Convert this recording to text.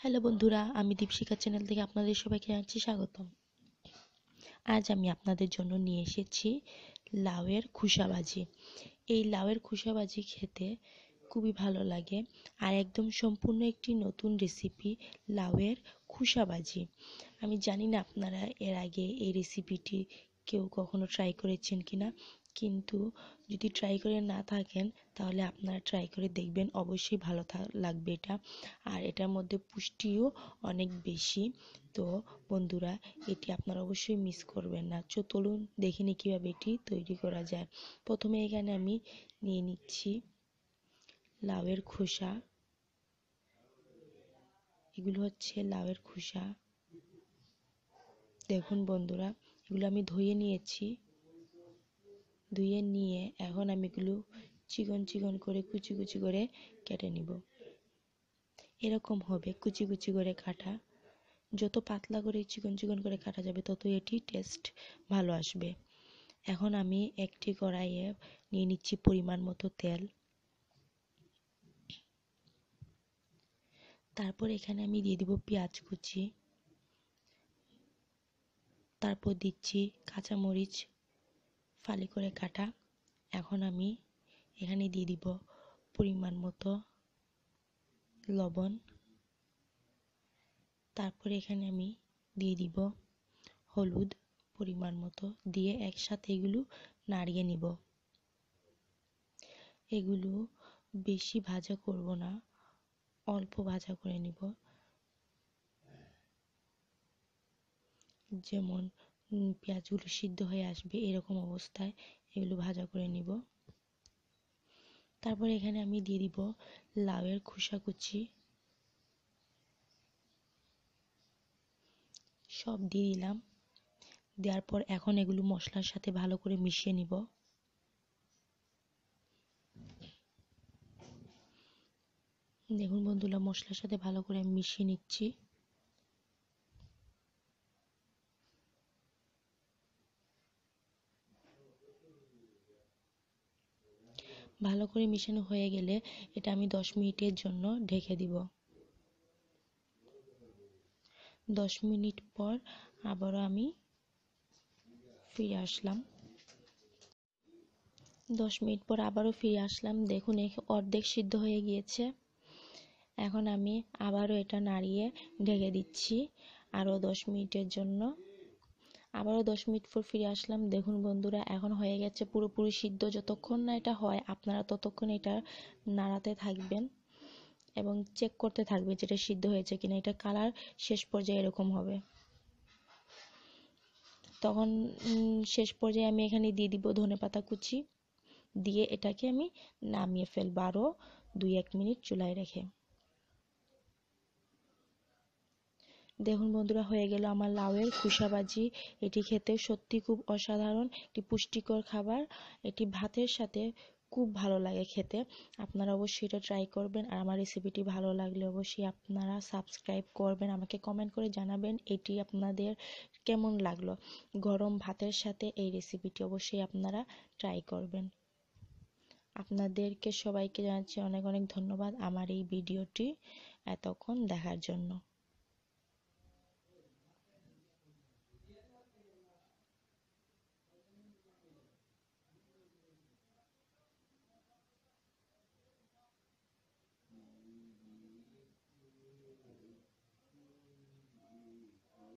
Hello বন্ধুরা, আমি দীপশিকা channel থেকে আপনাদের সবাইকে জানাচ্ছি স্বাগতম। আজ আমি আপনাদের জন্য নিয়ে এসেছি লাউয়ের খুসাবাজি। এই লাউয়ের খুসাবাজি খেতে খুবই ভালো লাগে আর একদম সম্পূর্ণ একটি নতুন রেসিপি লাউয়ের খুসাবাজি। আমি জানি না আপনারা এর আগে এই রেসিপিটি কেউ কখনো ট্রাই করেছেন কিনা। কিন্তু যদি ট্রাই করে না থাকেন, তাহলে আপনারা ট্রাই করে দেখবেন অবশ্যই ভালো লাগবে এটা। আর এটার মধ্যে পুষ্টিও অনেক বেশি। তো বন্ধুরা, এটি আপনারা অবশ্যই মিস করবেন না। চো, চলুন দেখে নিই কীভাবে এটি তৈরি করা যায়। প্রথমে এখানে আমি নিয়ে নিচ্ছি লাউয়ের খোসা। এগুলো হচ্ছে লাউয়ের খোসা। দেখুন বন্ধুরা, এগুলো আমি ধুয়ে নিয়েছি। ধুয়ে নিয়ে এখন আমি এগুলো চিকন চিকন করে কুচি কুচি করে কেটে নিব। এরকম হবে, কুচি কুচি করে কাটা। যত পাতলা করে চিকন চিকন করে কাটা যাবে তত এটি টেস্ট ভালো আসবে। এখন আমি একটি কড়াইয়ে নিয়ে নিচ্ছি পরিমাণ মতো তেল। তারপর এখানে আমি দিয়ে দিব পেঁয়াজ কুচি। তারপর দিচ্ছি কাঁচামরিচ ফালি করে কাটা। এখন আমি এখানে দিয়ে দিব পরিমাণ মতো লবণ। তারপরে এখানে আমি দিয়ে দিব হলুদ পরিমাণ মতো দিয়ে একসাথে এগুলো নাড়িয়ে নিব। এগুলো বেশি ভাজা করব না, অল্প ভাজা করে নিব। যেমন পেঁয়াজগুলো সিদ্ধ হয়ে আসবে এরকম অবস্থায় এগুলো ভাজা করে নিব। তারপর এখানে আমি দিয়ে দিব লাউয়ের খোসা কুচি। সব দিয়ে দিলাম। দেওয়ার পর এখন এগুলো মশলার সাথে ভালো করে মিশিয়ে নিব। দেখুন বন্ধুরা, মশলার সাথে ভালো করে মিশিয়ে নিচ্ছি। ভালো করে মিশানো হয়ে গেলে এটা আমি দশ মিনিটের জন্য ঢেকে দিব। দশ মিনিট পর আবারও আমি ফিরে আসলাম। দশ মিনিট পর আবারও ফিরে আসলাম। দেখুন অর্ধেক সিদ্ধ হয়ে গিয়েছে। এখন আমি আবারও এটা নাড়িয়ে ঢেকে দিচ্ছি। আরও দশ মিনিটের জন্য আবারও দশ মিনিট পর ফিরে আসলাম। দেখুন বন্ধুরা, এখন হয়ে গেছে পুরোপুরি সিদ্ধ। যতক্ষণ না এটা হয়, আপনারা ততক্ষণ এটা নাড়াতে থাকবেন এবং চেক করতে থাকবে যেটা সিদ্ধ হয়েছে কিনা। এটা কালার শেষ পর্যায়ে এরকম হবে। তখন শেষ পর্যায়ে আমি এখানে দিয়ে দিব ধনে পাতা কুচি। দিয়ে এটাকে আমি নামিয়ে ফেলব আরও দুই এক মিনিট চুলায় রেখে। দেখুন বন্ধুরা, হয়ে গেল আমার লাউয়ের খুসাবাজি। এটি খেতে সত্যি খুব অসাধারণ, একটি পুষ্টিকর খাবার। এটি ভাতের সাথে খুব ভালো লাগে খেতে। আপনারা অবশ্যই এটা ট্রাই করবেন আর আমার রেসিপিটি ভালো লাগলে অবশ্যই আপনারা সাবস্ক্রাইব করবেন। আমাকে কমেন্ট করে জানাবেন এটি আপনাদের কেমন লাগল। গরম ভাতের সাথে এই রেসিপিটি অবশ্যই আপনারা ট্রাই করবেন। আপনাদেরকে সবাইকে জানাচ্ছি অনেক অনেক ধন্যবাদ আমার এই ভিডিওটি এতক্ষণ দেখার জন্য।